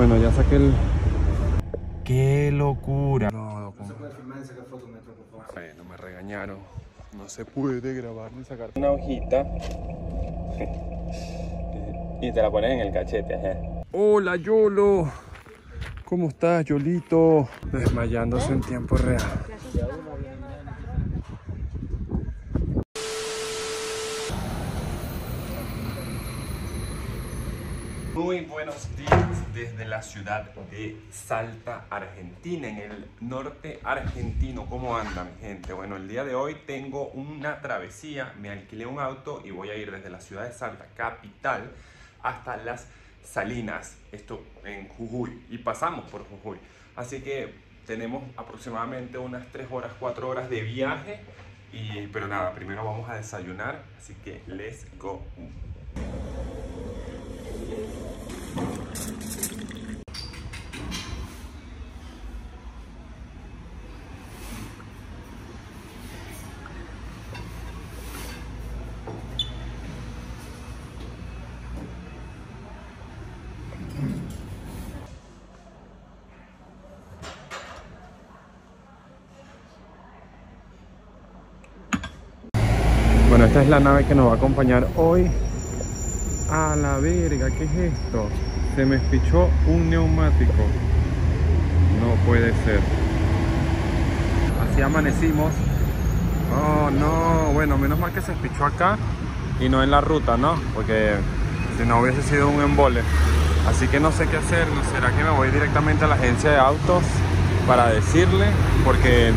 Bueno, ya saqué el... ¡Qué locura! No, No se puede filmar y sacar fotos, maestro, por favor. Bueno, me regañaron. No se puede grabar ni sacar una hojita. y te la pones en el cachete. Hola, Yolo. ¿Cómo estás, Yolito? Desmayándose en tiempo real. Muy buenos días desde la ciudad de Salta, Argentina, en el norte argentino. ¿Cómo andan, gente? Bueno, el día de hoy tengo una travesía. Me alquilé un auto y voy a ir desde la ciudad de Salta, capital, hasta las Salinas, esto en Jujuy. Y pasamos por Jujuy. Así que tenemos aproximadamente unas 3 horas, 4 horas de viaje. Y, pero nada, primero vamos a desayunar. Así que let's go. Bueno, es la nave que nos va a acompañar hoy. A la verga, ¿qué es esto? Se me espichó un neumático. No puede ser. Así amanecimos. Oh, no. Bueno, menos mal que se espichó acá y no en la ruta, ¿no? Porque si no hubiese sido un embole. Así que no sé qué hacer. ¿No será que me voy directamente a la agencia de autos para decirle? Porque,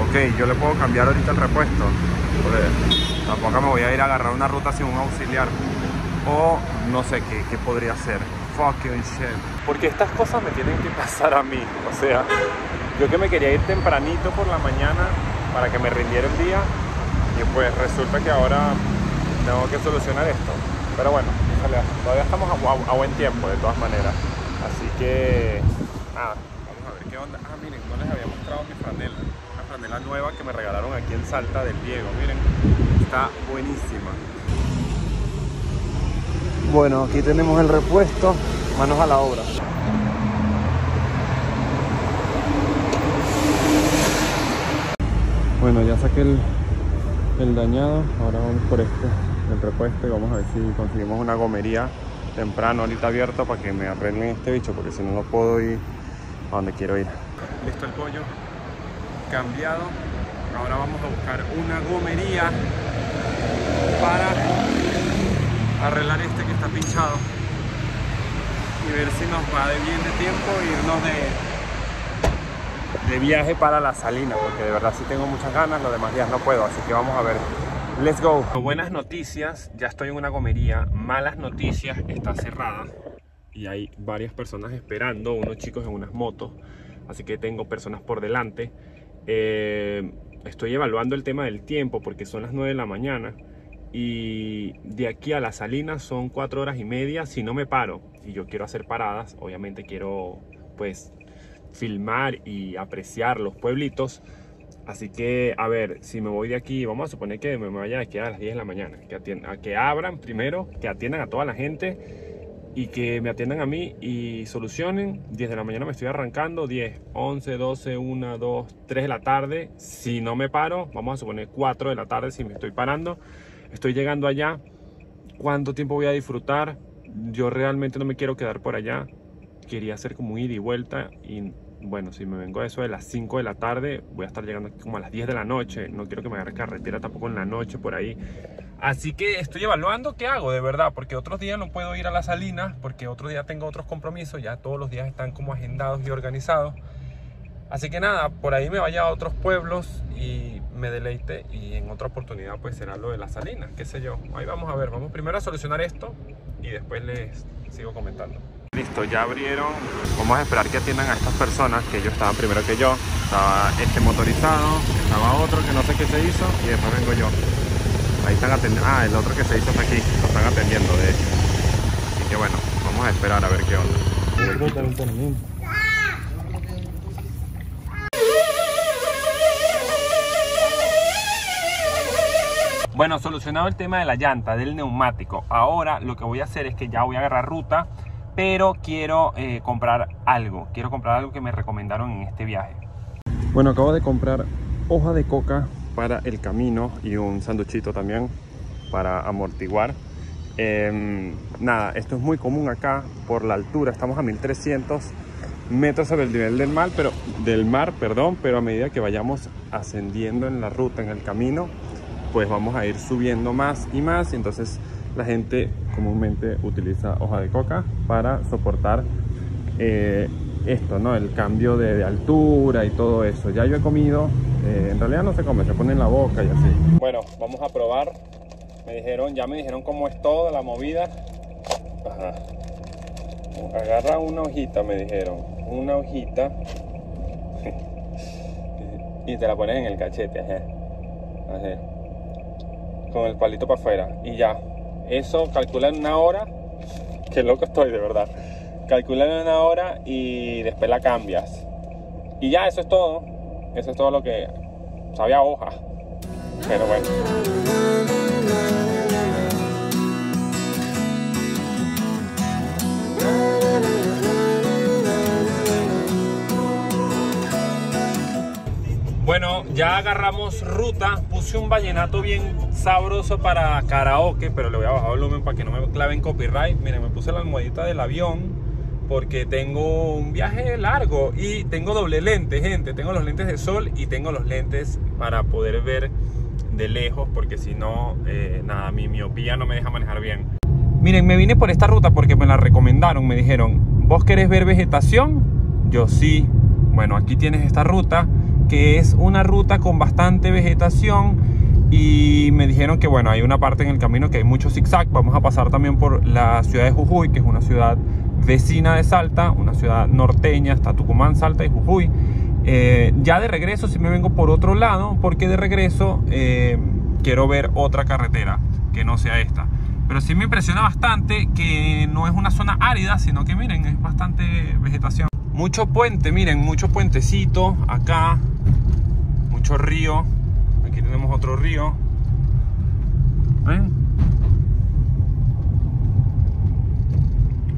ok, yo le puedo cambiar ahorita el repuesto. Tampoco me voy a ir a agarrar una ruta sin un auxiliar. O no sé qué, qué podría ser. Fucking shit. Porque estas cosas me tienen que pasar a mí. O sea, yo que me quería ir tempranito por la mañana para que me rindiera el día. Y pues resulta que ahora tengo que solucionar esto. Pero bueno, todavía estamos a, buen tiempo de todas maneras. Así que, nada, vamos a ver qué onda. Ah, miren, no les había mostrado mi franela. Una franela nueva que me regalaron aquí en Salta del Diego. Miren, está buenísima. Bueno, aquí tenemos el repuesto, manos a la obra. Bueno, ya saqué el, el dañado, ahora vamos por este, el repuesto y vamos a ver si conseguimos una gomería temprano, ahorita abierto para que me arreglen este bicho, porque si no, no puedo ir a donde quiero ir. Listo el pollo, cambiado. Ahora vamos a buscar una gomería para arreglar este que está pinchado y ver si nos va de bien de tiempo irnos de, de viaje para la salina porque de verdad sí tengo muchas ganas, los demás días no puedo, así que vamos a ver. Let's go. Buenas noticias, ya estoy en una gomería. Malas noticias, está cerrada y hay varias personas esperando, unos chicos en unas motos, así que tengo personas por delante. Eh, estoy evaluando el tema del tiempo porque son las 9 de la mañana y de aquí a las salinas son cuatro horas y media si no me paro. Y yo quiero hacer paradas obviamente quiero pues filmar y apreciar los pueblitos. Así que a ver si me voy de aquí vamos a suponer que me vaya de aquí a las 10 de la mañana que, atiendan, que abran primero que atiendan a toda la gente y que me atiendan a mí y solucionen. 10 de la mañana me estoy arrancando 10, 11, 12, 1, 2, 3 de la tarde. Si no me paro vamos a suponer 4 de la tarde si me estoy parando estoy llegando allá, cuánto tiempo voy a disfrutar, yo realmente no me quiero quedar por allá, quería hacer como un ida y vuelta y bueno, si me vengo a eso de las 5 de la tarde, voy a estar llegando aquí como a las 10 de la noche, no quiero que me agarre carretera tampoco en la noche por ahí, así que estoy evaluando qué hago de verdad, porque otros días no puedo ir a la salina, porque otro día tengo otros compromisos, ya todos los días están como agendados y organizados, Así que nada, por ahí me vaya a otros pueblos y me deleite y en otra oportunidad pues será lo de las salinas, qué sé yo. Ahí vamos a ver, vamos primero a solucionar esto y después les sigo comentando. Listo, ya abrieron. Vamos a esperar que atiendan a estas personas, que ellos estaban primero que yo. Estaba este motorizado, estaba otro que no sé qué se hizo y después vengo yo. Ahí están atendiendo. Ah, el otro que se hizo está aquí, lo están atendiendo de hecho. Así que bueno, vamos a esperar a ver qué onda. Bueno, solucionado el tema de la llanta, del neumático. Ahora lo que voy a hacer es que ya voy a agarrar ruta pero quiero eh, comprar algo. Quiero comprar algo que me recomendaron en este viaje. Bueno, acabo de comprar hoja de coca para el camino y un sanduchito también para amortiguar. Em, nada, esto es muy común acá por la altura. Estamos a 1300 metros sobre el nivel del mar, pero del mar, perdón, pero a medida que vayamos ascendiendo en la ruta, en el camino, pues vamos a ir subiendo más y más y entonces la gente comúnmente utiliza hoja de coca para soportar eh, esto, ¿no? El cambio de, altura y todo eso. Ya yo he comido, eh, en realidad no se come, se pone en la boca y así. Bueno, vamos a probar. Me dijeron, ya me dijeron cómo es toda la movida. Agarra una hojita, me dijeron. Una hojita. y te la pones en el cachete. Con el palito para afuera. Y ya. Eso calcula en una hora. Qué loco estoy, de verdad. Calcula en una hora y después la cambias. Y ya, eso es todo. Eso es todo lo que sabía hoja. Pero bueno. Bueno, ya agarramos ruta. Puse un vallenato bien sabroso para karaoke, pero le voy a bajar volumen para que no me claven copyright. Miren, me puse la almohadita del avión porque tengo un viaje largo y tengo doble lente, gente. Tengo los lentes de sol y tengo los lentes para poder ver de lejos, porque si no, eh, nada, mi miopía no me deja manejar bien. Miren, me vine por esta ruta porque me la recomendaron. Me dijeron, ¿vos querés ver vegetación? Yo sí. Bueno, aquí tienes esta ruta que es una ruta con bastante vegetación y me dijeron que bueno, hay una parte en el camino que hay mucho zigzag, vamos a pasar también por la ciudad de Jujuy, que es una ciudad vecina de Salta, una ciudad norteña, está Tucumán, Salta y Jujuy. Eh, ya de regreso si me vengo por otro lado, porque de regreso eh, quiero ver otra carretera que no sea esta. Pero sí me impresiona bastante que no es una zona árida, sino que miren, es bastante vegetación. Mucho puente, miren, mucho puentecito acá, mucho río. Aquí tenemos otro río. ¿Ven?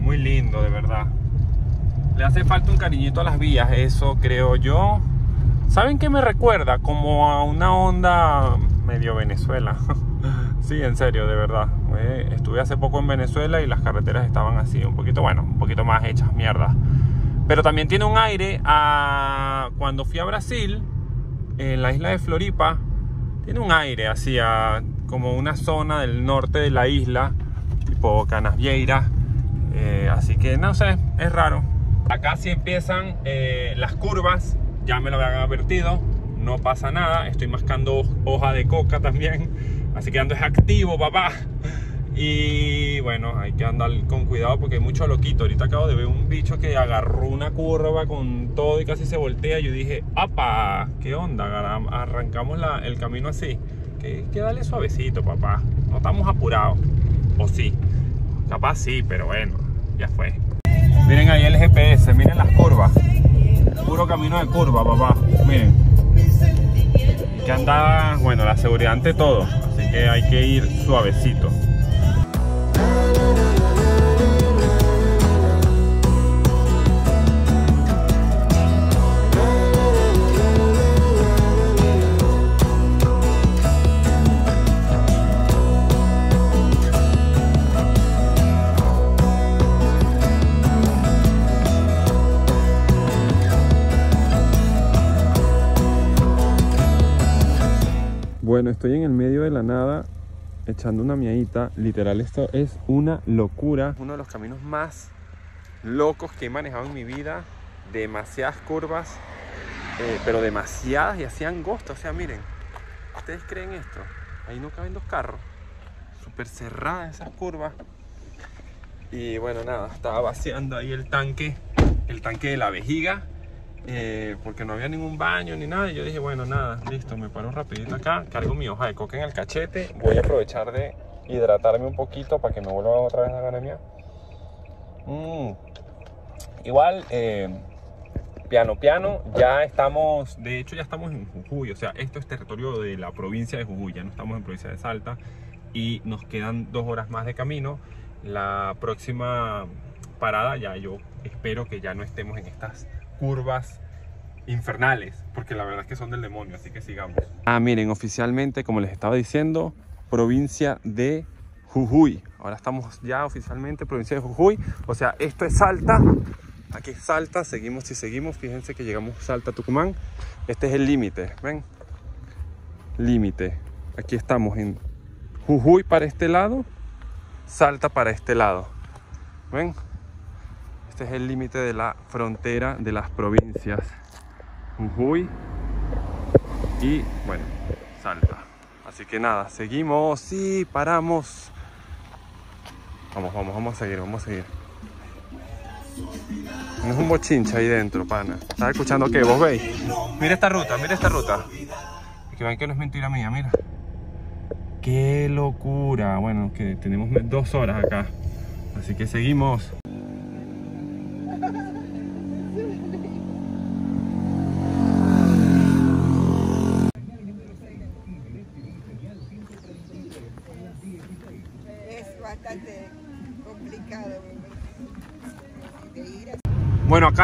Muy lindo, de verdad. Le hace falta un cariñito a las vías, eso creo yo. ¿Saben qué me recuerda? Como a una onda medio Venezuela. sí, en serio, de verdad. Eh, estuve hace poco en Venezuela y las carreteras estaban así, un poquito, bueno, un poquito más hechas mierda. Pero también tiene un aire a cuando fui a Brasil, en la isla de Floripa, tiene un aire así como una zona del norte de la isla, tipo Canasvieira. Eh, así que no sé, es raro. Acá sí empiezan eh, las curvas, ya me lo habían advertido, no pasa nada. Estoy mascando hoja de coca también, así que ando es activo, papá. Y bueno, hay que andar con cuidado porque hay mucho loquito. Ahorita acabo de ver un bicho que agarró una curva con todo y casi se voltea. Yo dije, ¡apa! ¿Qué onda? Arrancamos el camino así. Que, dale suavecito, papá. No estamos apurados. O sí. Capaz sí, pero bueno, ya fue. Miren ahí el GPS, miren las curvas. Puro camino de curva, papá. Miren. Que anda, bueno, la seguridad ante todo. Así que hay que ir suavecito. Bueno, estoy en el medio de la nada echando una miadita. Literal, esto es una locura. Uno de los caminos más locos que he manejado en mi vida. Demasiadas curvas, eh, pero demasiadas y así angostas. O sea, miren, ¿ustedes creen esto? Ahí no caben dos carros. Súper cerradas esas curvas. Y bueno, nada, estaba vaciando ahí el tanque, el tanque de la vejiga eh, porque no había ningún baño ni nada. Y yo dije, bueno, nada, listo, me paro rapidito acá, cargo mi hoja de coca en el cachete, voy a aprovechar de hidratarme un poquito para que me vuelva otra vez la gana mía. Mm. Igual, eh, piano, piano, ya estamos, de hecho ya estamos en Jujuy, o sea, esto es territorio de la provincia de Jujuy, ya no estamos en provincia de Salta y nos quedan dos horas más de camino. La próxima parada, ya yo espero que ya no estemos en estas curvas infernales, porque la verdad es que son del demonio, así que sigamos. Ah, miren, oficialmente, como les estaba diciendo, provincia de Jujuy. Ahora estamos ya oficialmente provincia de Jujuy, o sea, esto es Salta. Aquí es Salta, seguimos y seguimos, fíjense que llegamos a Salta, Tucumán. Este es el límite, ¿ven? Límite. Aquí estamos en Jujuy para este lado, Salta para este lado. ¿Ven? Este es el límite de la frontera de las provincias. Jujuy y bueno, Salta. Así que nada, seguimos y paramos. Vamos, vamos, vamos a seguir, vamos a seguir. No es un bochincha ahí dentro, pana. ¿Estás escuchando qué? ¿Vos veis? Mira esta ruta, mira esta ruta. Que vean que no es mentira mía, mira. ¡Qué locura! Bueno, que tenemos dos horas acá. Así que seguimos. Es bastante complicado. de ir a-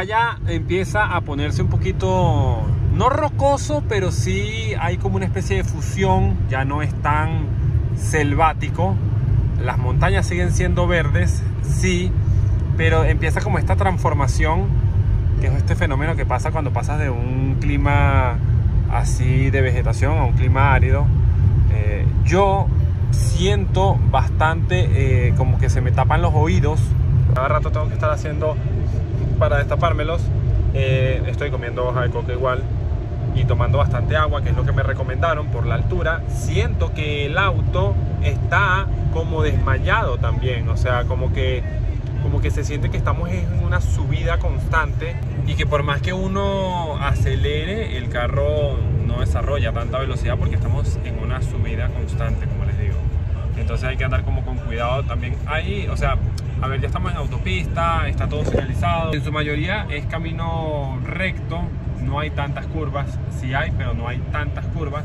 Bueno, acá ya empieza a ponerse un poquito, no rocoso, pero sí hay como una especie de fusión, ya no es tan selvático. Las montañas siguen siendo verdes, sí, pero empieza como esta transformación, que es este fenómeno que pasa cuando pasas de un clima así de vegetación a un clima árido. Eh, yo siento bastante eh, como que se me tapan los oídos. Cada rato tengo que estar haciendo para destapármelos. Eh, estoy comiendo hoja de coca igual y tomando bastante agua, que es lo que me recomendaron por la altura. Siento que el auto está como desmayado también, o sea, como que como que se siente que estamos en una subida constante y que por más que uno acelere, el carro no desarrolla tanta velocidad porque estamos en una subida constante, como les digo. Entonces hay que andar como con cuidado también ahí, o sea, a ver, ya estamos en autopista, está todo señalizado. En su mayoría es camino recto, no hay tantas curvas, sí hay, pero no hay tantas curvas.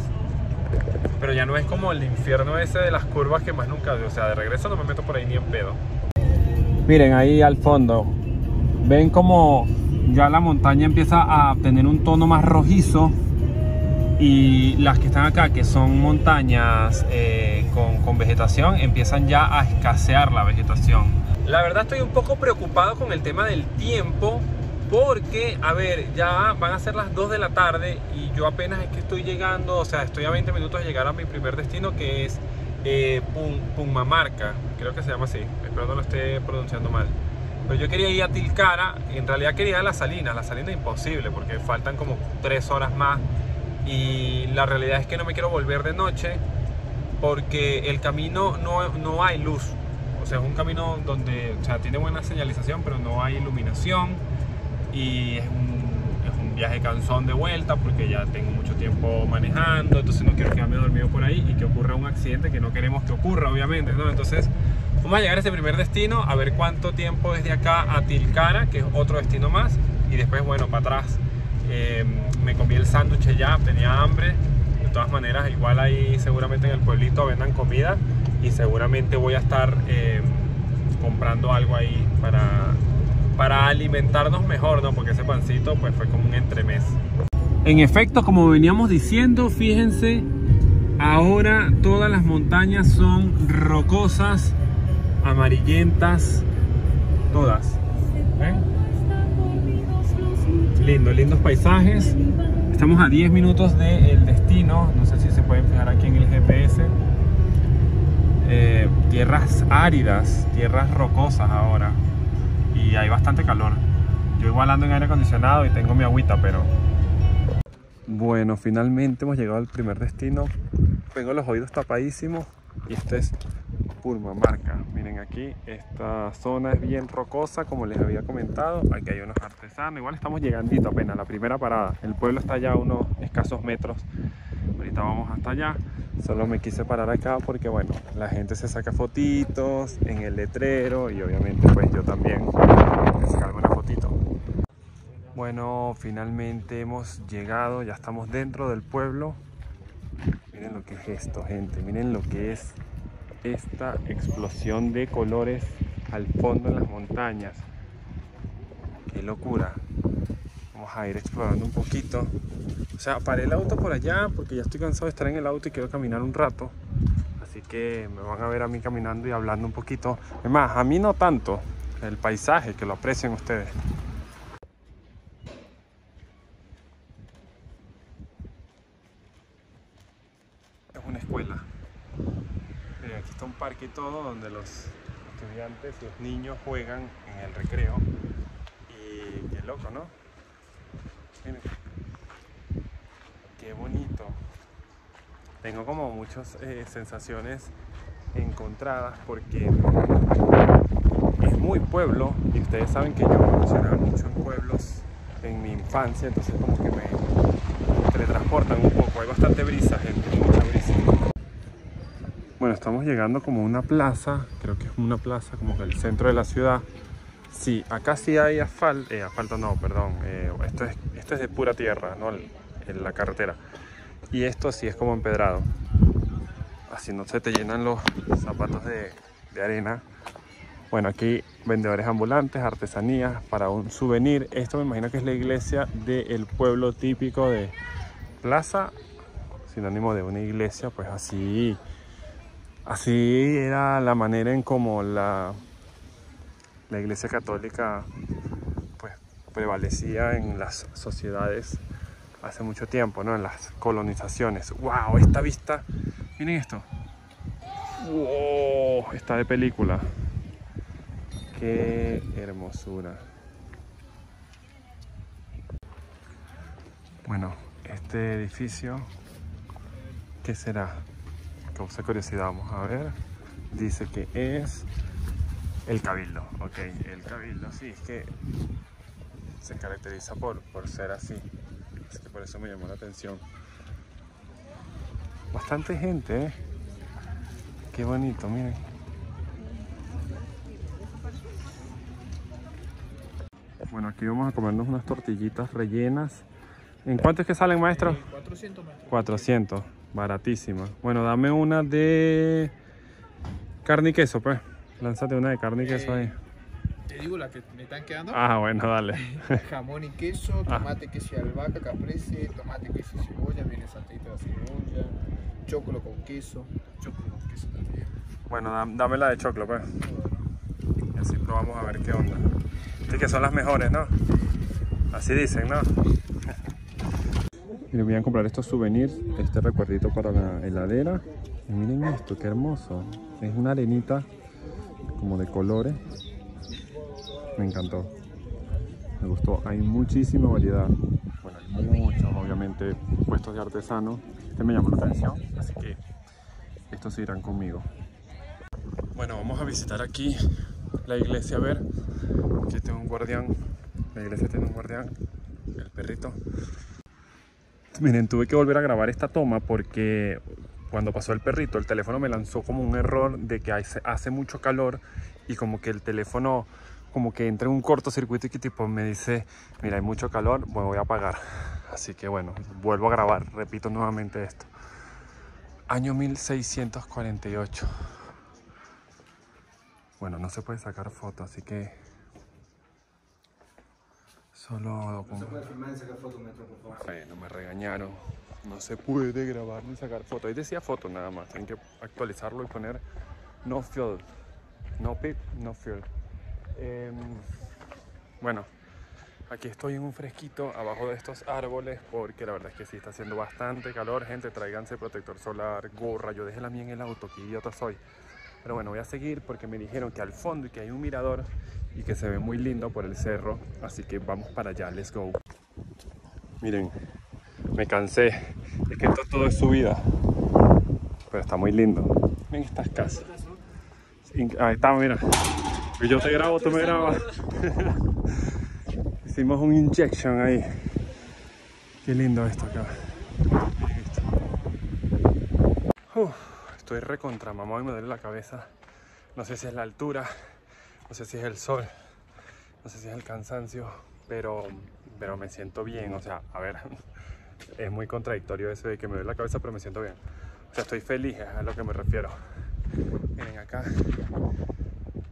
Pero ya no es como el infierno ese de las curvas que más nunca, o sea, de regreso no me meto por ahí ni en pedo. Miren ahí al fondo, ven como ya la montaña empieza a tener un tono más rojizo y las que están acá, que son montañas eh, con, con vegetación, empiezan ya a escasear la vegetación. La verdad estoy un poco preocupado con el tema del tiempo porque, a ver, ya van a ser las 2 de la tarde y yo apenas es que estoy llegando, o sea, estoy a 20 minutos de llegar a mi primer destino que es eh, Pum- Pumamarca, creo que se llama así, espero no lo esté pronunciando mal. Pero yo quería ir a Tilcara, en realidad quería ir a Las Salinas, Las Salinas imposible porque faltan como 3 horas más y la realidad es que no me quiero volver de noche porque el camino no, no hay luz. O sea, es un camino donde, o sea, tiene buena señalización, pero no hay iluminación y es un, es un viaje cansón de vuelta porque ya tengo mucho tiempo manejando, entonces no quiero quedarme dormido por ahí y que ocurra un accidente que no queremos que ocurra, obviamente, ¿no? Entonces, vamos a llegar a este primer destino, a ver cuánto tiempo desde acá a Tilcara, que es otro destino más, y después, bueno, para atrás. Eh, me comí el sándwich ya, tenía hambre. De todas maneras, igual ahí seguramente en el pueblito vendan comida y seguramente voy a estar eh, comprando algo ahí para, para alimentarnos mejor, ¿no? Porque ese pancito pues fue como un entremés. En efecto, como veníamos diciendo, fíjense, ahora todas las montañas son rocosas, amarillentas, todas. ¿Ven? Lindo, lindos paisajes. Estamos a 10 minutos del destino. No sé si se pueden fijar aquí en el GPS. Eh, tierras áridas, tierras rocosas ahora. Y hay bastante calor. Yo igual ando en aire acondicionado y tengo mi agüita, pero... Bueno, finalmente hemos llegado al primer destino. Tengo los oídos tapadísimos y este es Purmamarca. Miren aquí, esta zona es bien rocosa, como les había comentado. Aquí hay unos artesanos. Igual estamos llegandito apenas, la primera parada. El pueblo está ya a unos escasos metros. Ahorita vamos hasta allá. Solo me quise parar acá porque, bueno, la gente se saca fotitos en el letrero y obviamente pues yo también sacarme una fotito. Bueno, finalmente hemos llegado, ya estamos dentro del pueblo. Miren lo que es esto, gente. Miren lo que es esta explosión de colores al fondo en las montañas. Qué locura. Vamos a ir explorando un poquito. O sea, paré el auto por allá porque ya estoy cansado de estar en el auto y quiero caminar un rato. Así que me van a ver a mí caminando y hablando un poquito. Es más, a mí no tanto. El paisaje, que lo aprecien ustedes. Es una escuela. Aquí está un parque y todo donde los estudiantes, los niños juegan en el recreo. Y qué loco, ¿no? Miren. Qué bonito. Tengo como muchas eh, sensaciones encontradas porque es muy pueblo y ustedes saben que yo me emocionaba mucho en pueblos en mi infancia, entonces como que me teletransportan un poco. Hay bastante brisa, gente, mucha brisa. Bueno, estamos llegando como a una plaza, creo que es una plaza como que el centro de la ciudad. Sí, acá sí hay asfalto, eh, asfalto no, perdón, eh, esto, es, esto es de pura tierra, ¿no? En la carretera. Y esto sí es como empedrado. Así no se te llenan los zapatos de, de arena. Bueno, aquí vendedores ambulantes, artesanías para un souvenir. Esto me imagino que es la iglesia del pueblo típico de Plaza, sinónimo de una iglesia, pues así, así era la manera en como la, la iglesia católica prevalecía en las sociedades hace mucho tiempo, ¿no? En las colonizaciones. ¡Wow! Esta vista, miren esto. ¡Wow! Está de película. ¡Qué hermosura! Bueno, este edificio, ¿qué será? Causa curiosidad, vamos a ver. Dice que es el Cabildo. Ok, el Cabildo, sí, es que se caracteriza por, por ser así. Así que por eso me llamó la atención. Bastante gente, ¿eh? Qué bonito, miren. Bueno, aquí vamos a comernos unas tortillitas rellenas. ¿En cuánto es que salen, maestro? 400 metros. 400, baratísima. Bueno, dame una de carne y queso, pues. Lánzate una de carne y queso ahí. Te digo la que me están quedando. Ah, bueno, dale. Jamón y queso, tomate, queso y albahaca, caprese, tomate, queso y cebolla, viene saltadito de cebolla, chocolo con queso, chocolo con queso también. Bueno, da- dame la de choclo, pues. Y así probamos a ver qué onda. Así que son las mejores, ¿no? Así dicen, ¿no? Miren, voy a comprar estos souvenirs, este recuerdito para la heladera. Y miren esto, qué hermoso. Es una arenita como de colores. Me encantó. Me gustó. Hay muchísima variedad. Bueno, hay muchos, obviamente, puestos de artesanos. Este me llamó la atención, así que estos se irán conmigo. Bueno, vamos a visitar aquí la iglesia a ver. Aquí tengo un guardián. La iglesia tiene un guardián, el perrito. Miren, tuve que volver a grabar esta toma porque cuando pasó el perrito, el teléfono me lanzó como un error de que hace, hace mucho calor y como que el teléfono como que entra en un cortocircuito y que tipo me dice, mira, hay mucho calor, me voy a apagar. Así que bueno, vuelvo a grabar, repito nuevamente esto. Año 1648. Bueno, no se puede sacar foto, así que solo No se puede filmar y sacar fotos, metro, por favor. bueno, me regañaron. No se puede grabar ni sacar foto. Ahí decía foto nada más. Tienen que actualizarlo y poner no fill. No pic, no fill. Em, bueno, aquí estoy en un fresquito abajo de estos árboles porque la verdad es que sí está haciendo bastante calor. Gente, tráiganse protector solar, gorra. Yo dejé la mía en el auto, qué idiota soy. Pero bueno, voy a seguir porque me dijeron que al fondo y que hay un mirador y que se ve muy lindo por el cerro. Así que vamos para allá, let's go. Miren, me cansé. Es que esto todo es subida. Pero está muy lindo. Miren estas casas. Ahí está, mira. Y yo te grabo, tú me grabas. Hicimos un injection ahí. Qué lindo esto acá. Miren esto. Uf, estoy recontra mamá y me duele la cabeza. No sé si es la altura, no sé si es el sol, no sé si es el cansancio, pero, pero me siento bien. O sea, a ver, es muy contradictorio eso de que me duele la cabeza, pero me siento bien. O sea, estoy feliz, es a lo que me refiero. Miren acá,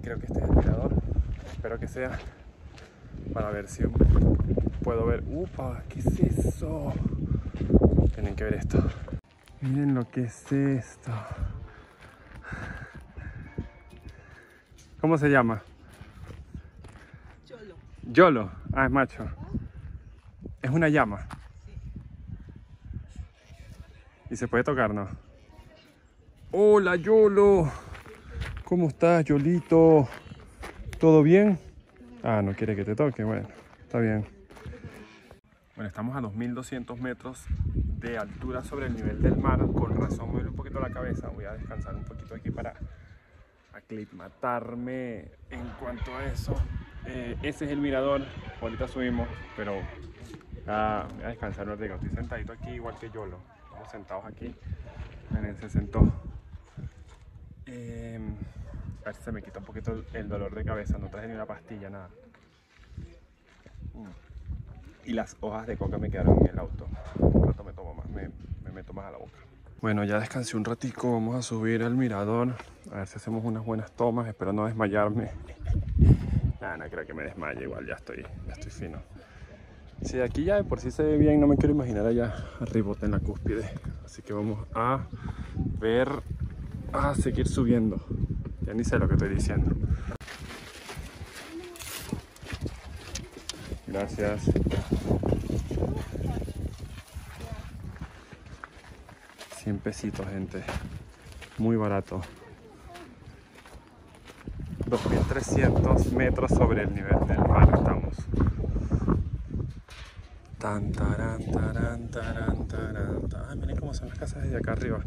creo que este es el mirador, espero que sea. para ver si puedo ver. ¡Upa! ¿Qué es eso? Tienen que ver esto. Miren lo que es esto. ¿Cómo se llama? Cholo. Yolo. Ah, es macho. Es una llama. Y se puede tocar, ¿no? Hola, Yolo. ¿Cómo estás, Yolito? ¿Todo bien? Ah, no quiere que te toque. Bueno, está bien. Bueno, estamos a 2200 metros de altura sobre el nivel del mar. Con razón me un poquito la cabeza. Voy a descansar un poquito aquí para aclimatarme en cuanto a eso. Eh, ese es el mirador. Ahorita subimos, pero voy a descansar un ratito. Estoy sentadito aquí igual que Yolo. Estamos sentados aquí. Miren, se sentó. Eh, a ver si se me quita un poquito el, dolor de cabeza. No traje ni una pastilla, nada. Mm. Y las hojas de coca me quedaron en el auto. Un rato me tomo más, me, me meto más a la boca. Bueno, ya descansé un ratico, vamos a subir al mirador, a ver si hacemos unas buenas tomas, espero no desmayarme. Nada, no creo que me desmaye, igual ya estoy, ya estoy fino. Si de aquí ya de por sí se ve bien, no me quiero imaginar allá arriba en la cúspide. Así que vamos a ver, a seguir subiendo. Ya ni sé lo que estoy diciendo. Gracias. Cien pesitos, gente. Muy barato. 2300 metros sobre el nivel del mar estamos. Tan. Ah, miren cómo son las casas desde acá arriba.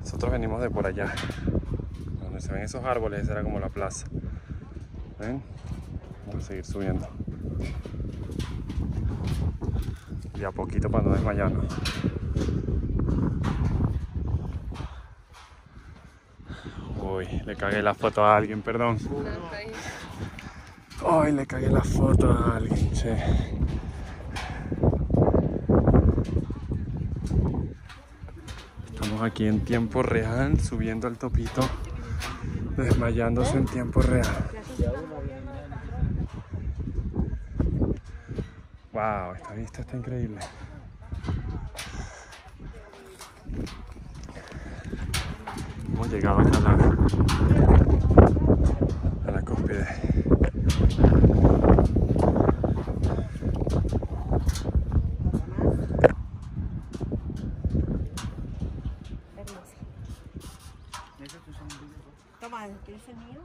Nosotros venimos de por allá. Donde se ven esos árboles, esa era como la plaza. ¿Ven? Vamos a seguir subiendo. Y a poquito para no desmayarnos. Uy, le cagué la foto a alguien, perdón. Ay, le cagué la foto a alguien, che. Aquí en tiempo real, subiendo al topito, desmayándose en tiempo real. Wow, esta vista está increíble. Hemos llegado a la, a la cúspide. Toma, ¿quieres el mío?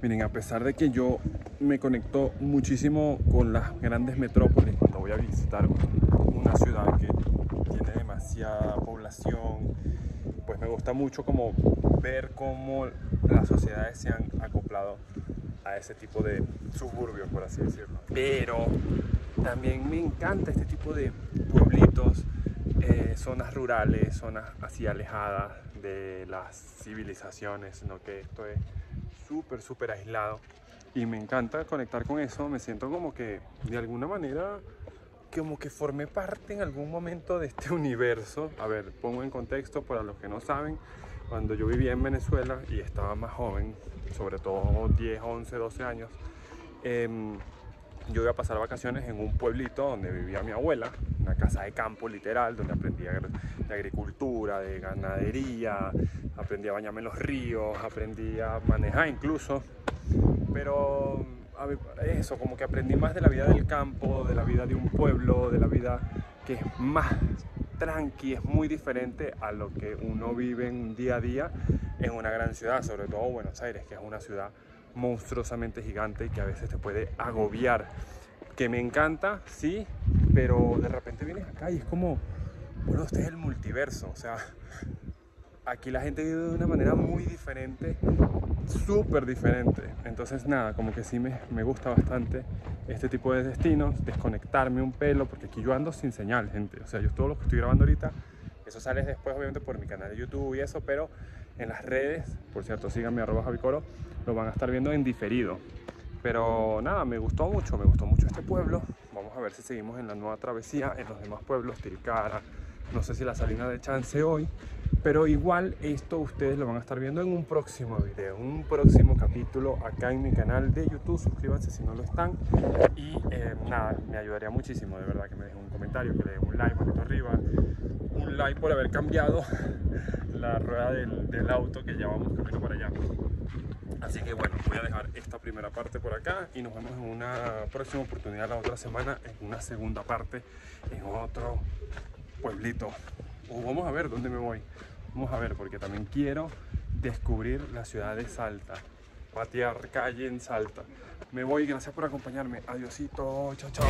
Miren, a pesar de que yo me conecto muchísimo con las grandes metrópolis cuando voy a visitar una ciudad que tiene demasiada población, pues me gusta mucho como ver cómo las sociedades se han acoplado a ese tipo de suburbios, por así decirlo. Pero también me encanta este tipo de pueblitos, eh, zonas rurales, zonas así alejadas de las civilizaciones, sino que esto es súper, súper aislado. Y me encanta conectar con eso, me siento como que de alguna manera como que formé parte en algún momento de este universo. A ver, pongo en contexto para los que no saben, cuando yo vivía en Venezuela y estaba más joven, sobre todo 10, 11, 12 años, em, yo iba a pasar vacaciones en un pueblito donde vivía mi abuela, una casa de campo literal, donde aprendí de agricultura, de ganadería, aprendí a bañarme en los ríos, aprendí a manejar incluso. Pero eso, como que aprendí más de la vida del campo, de la vida de un pueblo, de la vida que es más tranqui, es muy diferente a lo que uno vive en un día a día en una gran ciudad, sobre todo Buenos Aires, que es una ciudad monstruosamente gigante y que a veces te puede agobiar. Que me encanta, sí, pero de repente vienes acá y es como, bueno, este es el multiverso, o sea, aquí la gente vive de una manera muy diferente súper diferente. Entonces nada, como que sí me, me, gusta bastante este tipo de destinos, desconectarme un pelo, porque aquí yo ando sin señal, gente. O sea, yo todo lo que estoy grabando ahorita, eso sale después obviamente por mi canal de YouTube y eso, pero en las redes, por cierto, síganme arroba javicoro, lo van a estar viendo en diferido. Pero nada, me gustó mucho, me gustó mucho este pueblo. Vamos a ver si seguimos en la nueva travesía, en los demás pueblos, Tilcara, no sé si la salina de Chance hoy, pero igual esto ustedes lo van a estar viendo en un próximo video, un próximo capítulo acá en mi canal de YouTube. Suscríbanse si no lo están. Y eh, nada, me ayudaría muchísimo, de verdad, que me dejen un comentario, que le den un like, manito arriba. Un like por haber cambiado la rueda del, auto que ya vamos camino para allá. Así que bueno, voy a dejar esta primera parte por acá y nos vemos en una próxima oportunidad la otra semana en una segunda parte en otro pueblito. O vamos a ver dónde me voy. Vamos a ver, porque también quiero descubrir la ciudad de Salta. Patear calle en Salta. Me voy, gracias por acompañarme. Adiosito, chao, chao.